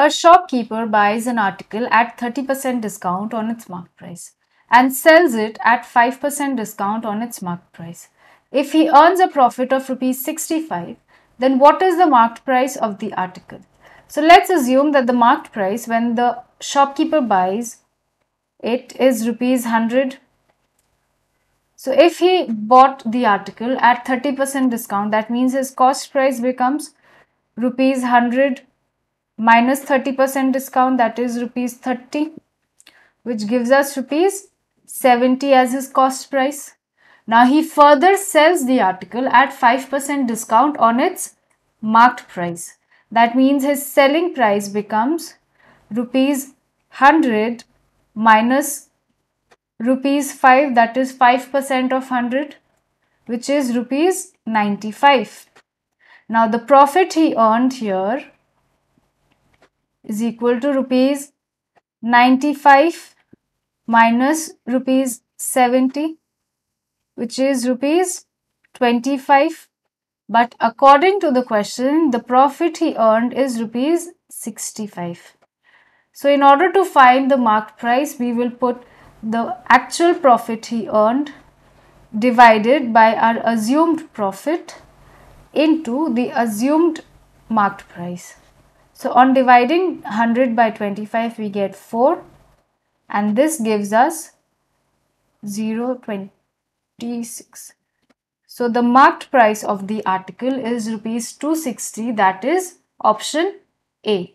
A shopkeeper buys an article at 30% discount on its marked price and sells it at 5% discount on its marked price. If he earns a profit of rupees 65, then what is the marked price of the article? So let's assume that the marked price when the shopkeeper buys it is rupees 100. So if he bought the article at 30% discount, that means his cost price becomes rupees 100 minus 30% discount that is rupees 30 which gives us rupees 70 as his cost price. Now he further sells the article at 5% discount on its marked price. That means his selling price becomes rupees 100 minus rupees 5 that is 5% of 100 which is rupees 95. Now the profit he earned here is equal to rupees 95 minus rupees 70 which is rupees 25 but according to the question the profit he earned is rupees 65 so in order to find the marked price we will put the actual profit he earned divided by our assumed profit into the assumed marked price so on dividing 100 by 25 we get 4 and this gives us 0, 26. So the marked price of the article is rupees 260 that is option A.